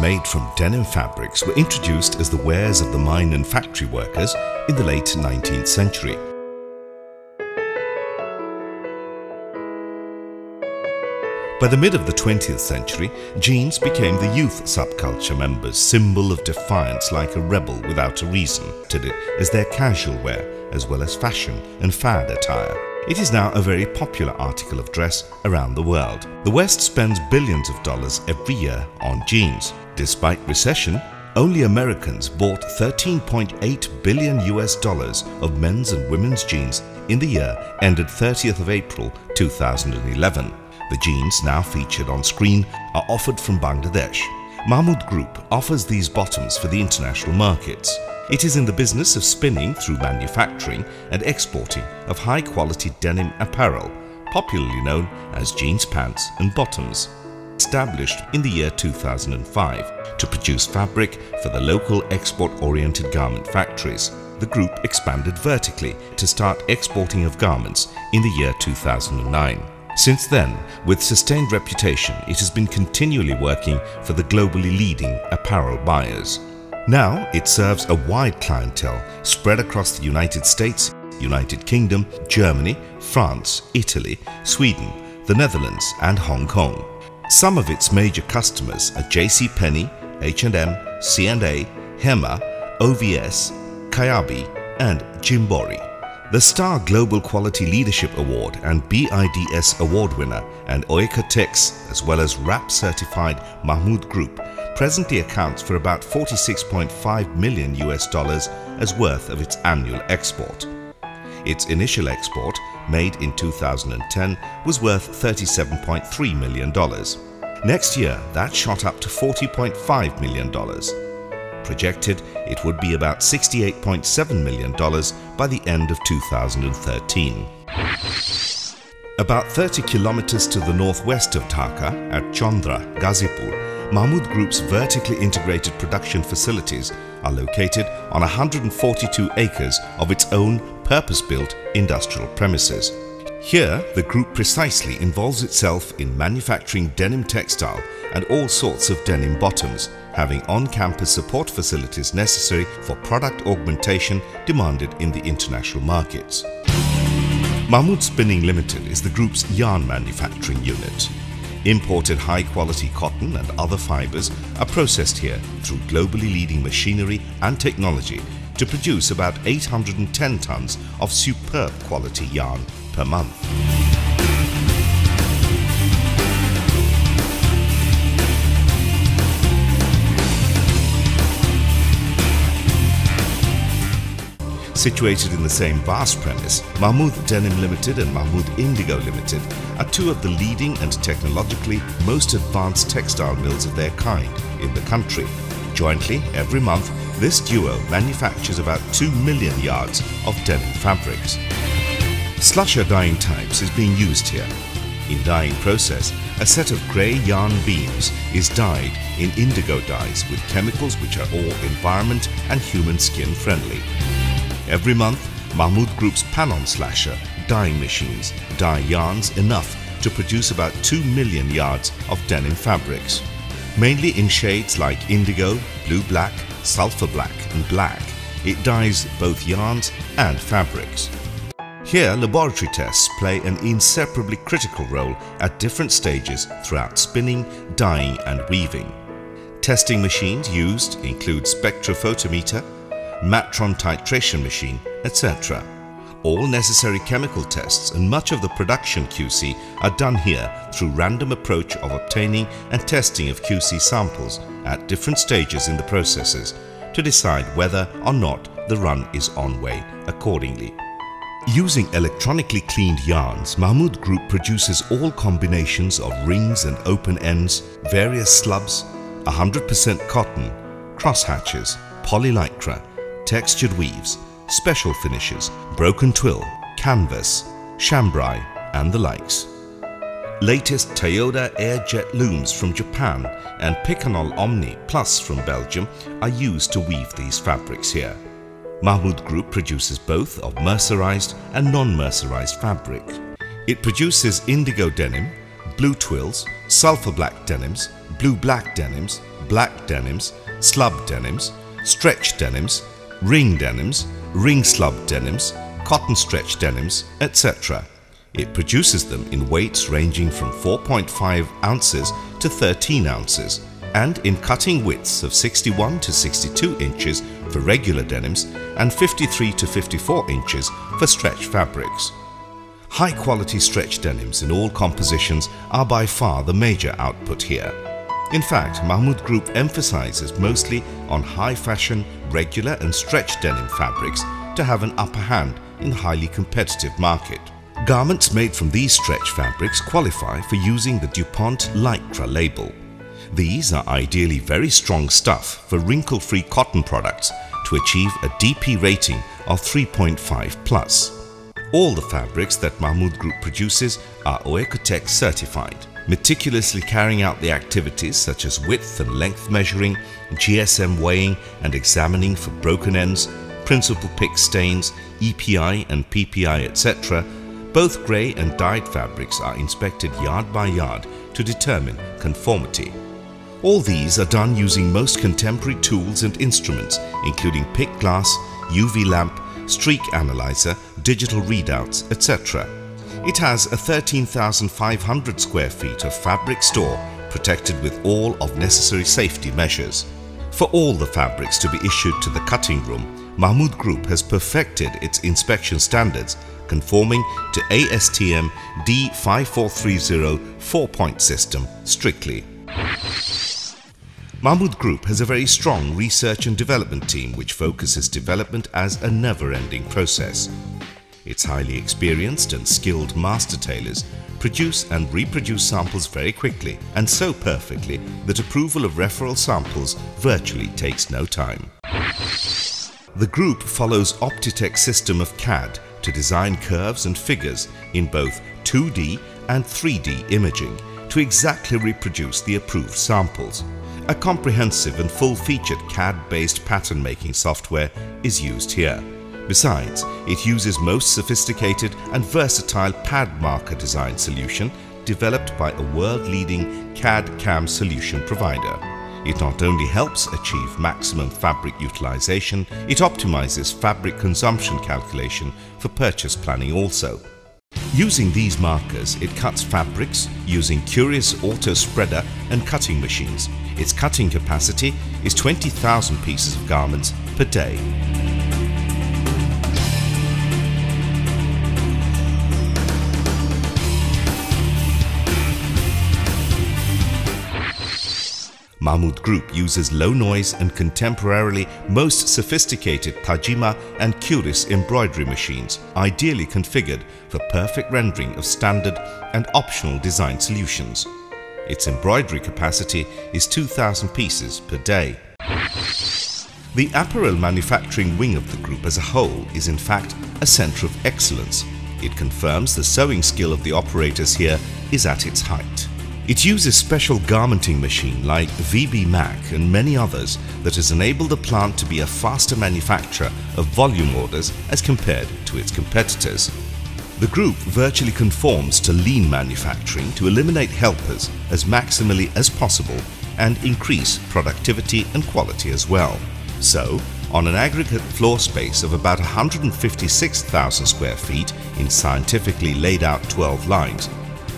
Made from denim fabrics were introduced as the wares of the mine and factory workers in the late 19th century. By the mid of the 20th century, jeans became the youth subculture members' symbol of defiance like a rebel without a reason, to it as their casual wear as well as fashion and fad attire. It is now a very popular article of dress around the world. The West spends billions of dollars every year on jeans. Despite recession, only Americans bought 13.8 billion US dollars of men's and women's jeans in the year ended 30th of April 2011. The jeans now featured on screen are offered from Bangladesh. Mahmud Group offers these bottoms for the international markets. It is in the business of spinning through manufacturing and exporting of high quality denim apparel, popularly known as jeans pants and bottoms. Established in the year 2005 to produce fabric for the local export oriented garment factories, the group expanded vertically to start exporting of garments in the year 2009. Since then, with sustained reputation, it has been continually working for the globally leading apparel buyers. Now it serves a wide clientele spread across the United States, United Kingdom, Germany, France, Italy, Sweden, the Netherlands and Hong Kong. Some of its major customers are JC Penney, H&M, C&A, Hema, OVS, Kiabi and Gymboree. The Star Global Quality Leadership Award and BIDS Award winner and Oeko-Tex as well as RAP certified Mahmud Group presently accounts for about 46.5 million US dollars as worth of its annual export. Its initial export, made in 2010, was worth $37.3 million. Next year, that shot up to $40.5 million. Projected, it would be about $68.7 million by the end of 2013. About 30 kilometers to the northwest of Dhaka at Chandra, Gazipur, Mahmud Group's vertically integrated production facilities are located on 142 acres of its own purpose-built industrial premises. Here, the group precisely involves itself in manufacturing denim textile and all sorts of denim bottoms, having on-campus support facilities necessary for product augmentation demanded in the international markets. Mahmud Spinning Limited is the group's yarn manufacturing unit. Imported high-quality cotton and other fibers are processed here through globally leading machinery and technology to produce about 810 tons of superb quality yarn per month. Situated in the same vast premise, Mahmud Denim Limited and Mahmud Indigo Limited are two of the leading and technologically most advanced textile mills of their kind in the country. Jointly, every month, this duo manufactures about 2 million yards of denim fabrics. Slasher dyeing types is being used here. In dyeing process, a set of grey yarn beams is dyed in indigo dyes with chemicals which are all environment and human skin friendly. Every month, Mahmud Group's Panon Slasher dyeing machines dye yarns enough to produce about 2 million yards of denim fabrics. Mainly in shades like indigo, blue-black, sulfur-black and black, it dyes both yarns and fabrics. Here, laboratory tests play an inseparably critical role at different stages throughout spinning, dyeing and weaving. Testing machines used include spectrophotometer, Matron titration machine, etc. All necessary chemical tests and much of the production QC are done here through random approach of obtaining and testing of QC samples at different stages in the processes to decide whether or not the run is on way accordingly. Using electronically cleaned yarns, Mahmud Group produces all combinations of rings and open ends, various slubs, 100% cotton, crosshatches, polylycra, textured weaves, special finishes, broken twill, canvas, chambray and the likes. Latest Toyota Airjet looms from Japan and Picanol Omni Plus from Belgium are used to weave these fabrics here. Mahmud Group produces both of mercerized and non-mercerized fabric. It produces indigo denim, blue twills, sulfur black denims, blue black denims, black denims, slub denims, stretch denims, ring denims, ring slub denims, cotton stretch denims, etc. It produces them in weights ranging from 4.5 ounces to 13 ounces and in cutting widths of 61 to 62 inches for regular denims and 53 to 54 inches for stretch fabrics. High quality stretch denims in all compositions are by far the major output here. In fact, Mahmud Group emphasizes mostly on high fashion, regular and stretch denim fabrics to have an upper hand in the highly competitive market. Garments made from these stretch fabrics qualify for using the DuPont Lycra label. These are ideally very strong stuff for wrinkle-free cotton products to achieve a DP rating of 3.5 plus. All the fabrics that Mahmud Group produces are Oeko-Tex certified, meticulously carrying out the activities such as width and length measuring, GSM weighing and examining for broken ends, principal pick stains, EPI and PPI etc. Both grey and dyed fabrics are inspected yard by yard to determine conformity. All these are done using most contemporary tools and instruments including pick glass, UV lamp, streak analyzer, digital readouts, etc. It has a 13,500 square feet of fabric store protected with all of necessary safety measures. For all the fabrics to be issued to the cutting room, Mahmud Group has perfected its inspection standards conforming to ASTM D5430 4-point system strictly. Mahmud Group has a very strong research and development team which focuses development as a never-ending process. Its highly experienced and skilled master tailors produce and reproduce samples very quickly and so perfectly that approval of referral samples virtually takes no time. The group follows Optitex system of CAD to design curves and figures in both 2D and 3D imaging to exactly reproduce the approved samples. A comprehensive and full-featured CAD-based pattern making software is used here. Besides, it uses most sophisticated and versatile pad marker design solution developed by a world-leading CAD-CAM solution provider. It not only helps achieve maximum fabric utilization, it optimizes fabric consumption calculation for purchase planning also. Using these markers, it cuts fabrics using Curious Auto Spreader and cutting machines. Its cutting capacity is 20,000 pieces of garments per day. Mahmud Group uses low noise and contemporarily most sophisticated Tajima and Curis embroidery machines, ideally configured for perfect rendering of standard and optional design solutions. Its embroidery capacity is 2,000 pieces per day. The apparel manufacturing wing of the group as a whole is in fact a centre of excellence. It confirms the sewing skill of the operators here is at its height. It uses special garmenting machine like VB Mac and many others that has enabled the plant to be a faster manufacturer of volume orders as compared to its competitors. The group virtually conforms to lean manufacturing to eliminate helpers as maximally as possible and increase productivity and quality as well. So, on an aggregate floor space of about 156,000 square feet in scientifically laid out 12 lines,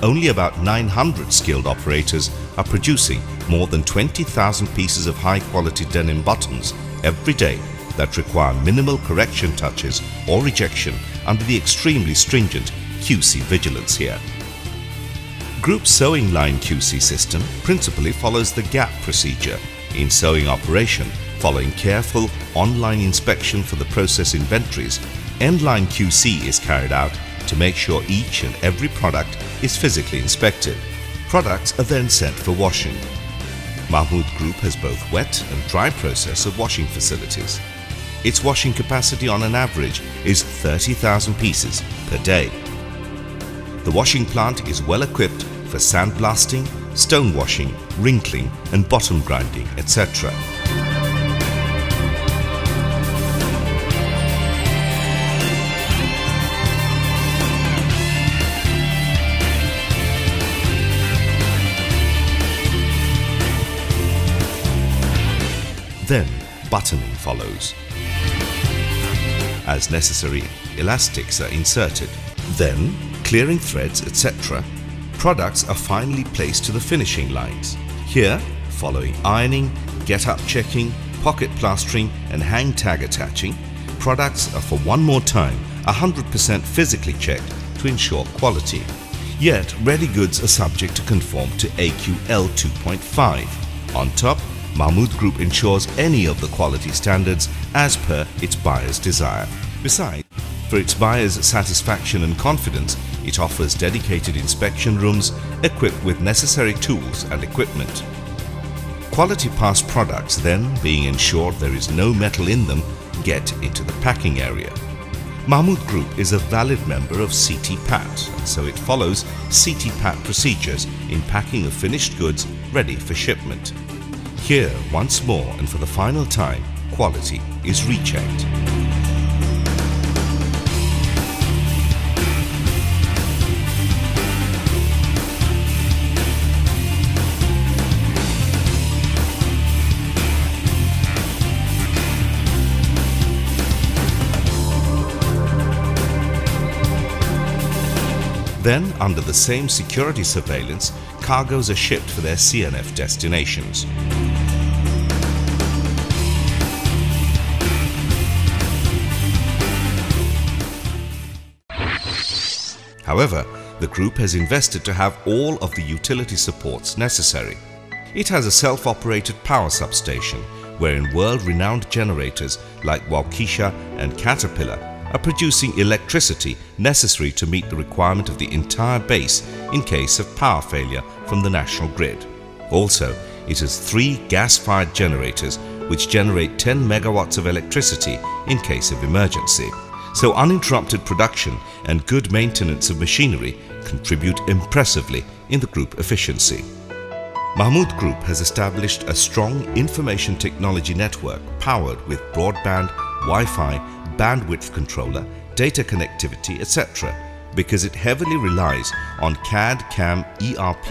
only about 900 skilled operators are producing more than 20,000 pieces of high quality denim bottoms every day that require minimal correction touches or rejection under the extremely stringent QC vigilance here. Group Sewing Line QC system principally follows the GAP procedure in sewing operation following careful online inspection for the process inventories, End-line QC is carried out to make sure each and every product is physically inspected. Products are then sent for washing. Mahmud Group has both wet and dry process of washing facilities. Its washing capacity on an average is 30,000 pieces per day. The washing plant is well equipped for sandblasting, stone washing, wrinkling and bottom grinding etc. Then buttoning follows. As necessary, elastics are inserted. Then, clearing threads, etc., products are finally placed to the finishing lines. Here, following ironing, get-up checking, pocket plastering and hang tag attaching, products are for one more time 100% physically checked to ensure quality. Yet, ready goods are subject to conform to AQL 2.5. On top, Mahmud Group ensures any of the quality standards as per its buyer's desire. Besides, for its buyers' satisfaction and confidence, it offers dedicated inspection rooms equipped with necessary tools and equipment. Quality pass products then, being ensured there is no metal in them, get into the packing area. Mahmud Group is a valid member of C-TPAT, so it follows C-TPAT procedures in packing of finished goods ready for shipment. Here, once more and for the final time, quality is rechecked. Then, under the same security surveillance, cargoes are shipped for their CNF destinations. However, the group has invested to have all of the utility supports necessary. It has a self-operated power substation wherein world-renowned generators like Waukesha and Caterpillar are producing electricity necessary to meet the requirement of the entire base in case of power failure from the national grid. Also, it has three gas-fired generators which generate 10 megawatts of electricity in case of emergency. So uninterrupted production and good maintenance of machinery contribute impressively in the group efficiency. Mahmud Group has established a strong information technology network powered with broadband, Wi-Fi bandwidth controller, data connectivity, etc. because it heavily relies on CAD, CAM, ERP,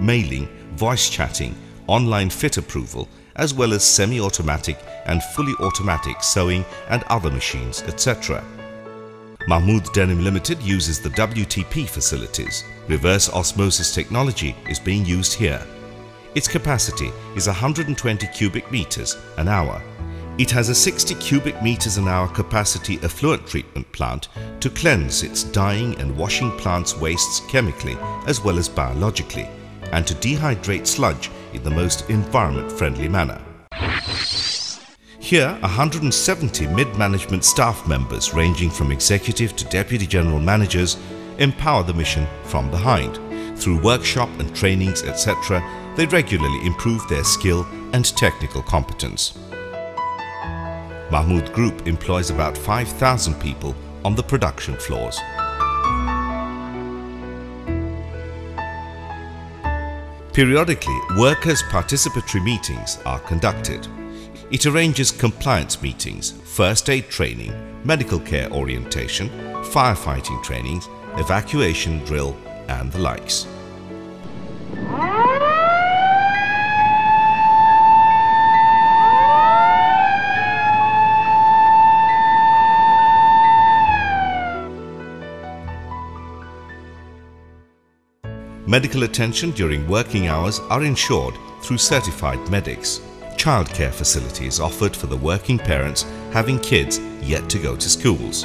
mailing, voice chatting, online fit approval, as well as semi-automatic and fully automatic sewing and other machines, etc. Mahmud Denim Limited uses the WTP facilities. Reverse osmosis technology is being used here. Its capacity is 120 cubic meters an hour. It has a 60 cubic meters an hour capacity effluent treatment plant to cleanse its dyeing and washing plants' wastes chemically as well as biologically and to dehydrate sludge in the most environment-friendly manner. Here, 170 mid-management staff members ranging from executive to deputy general managers empower the mission from behind. Through workshop and trainings, etc., they regularly improve their skill and technical competence. Mahmud Group employs about 5,000 people on the production floors. Periodically, workers' participatory meetings are conducted. It arranges compliance meetings, first aid training, medical care orientation, firefighting trainings, evacuation drill and the likes. Medical attention during working hours are ensured through certified medics. Childcare facilities offered for the working parents having kids yet to go to schools.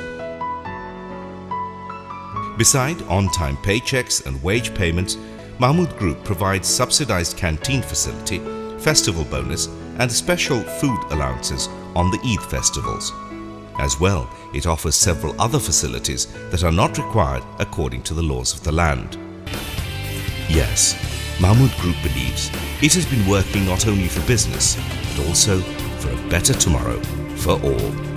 Beside on-time paychecks and wage payments, Mahmud Group provides subsidized canteen facility, festival bonus and special food allowances on the Eid festivals. As well, it offers several other facilities that are not required according to the laws of the land. Yes, Mahmud Group believes it has been working not only for business, but also for a better tomorrow for all.